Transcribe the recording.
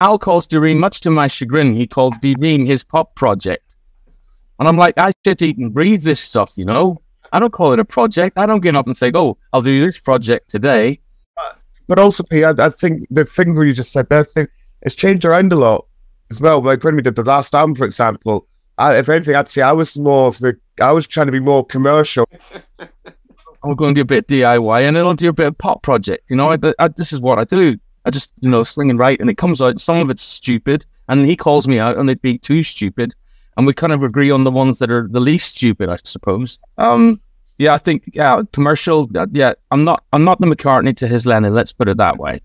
Al calls D:Ream, much to my chagrin, he calls D:Ream his pop project. And I'm like, I shit eat and breathe this stuff, you know? I don't call it a project. I don't get up and say, oh, I'll do this project today. But also, P, I, I think the thing where you just said that thing, it's changed around a lot as well. Like when we did the last album, for example, I, if anything, I'd say I was more of the, I was trying to be more commercial. I'm going to do a bit DIY and then I'll do a bit of pop project. You know, I, I, this is what I do. I just, you know, sling and write and it comes out. Some of it's stupid. And he calls me out and it'd be too stupid. And we kind of agree on the ones that are the least stupid, I suppose. Um, yeah, I think, yeah, commercial. Uh, yeah, I'm not, I'm not the McCartney to his Lennon. Let's put it that way.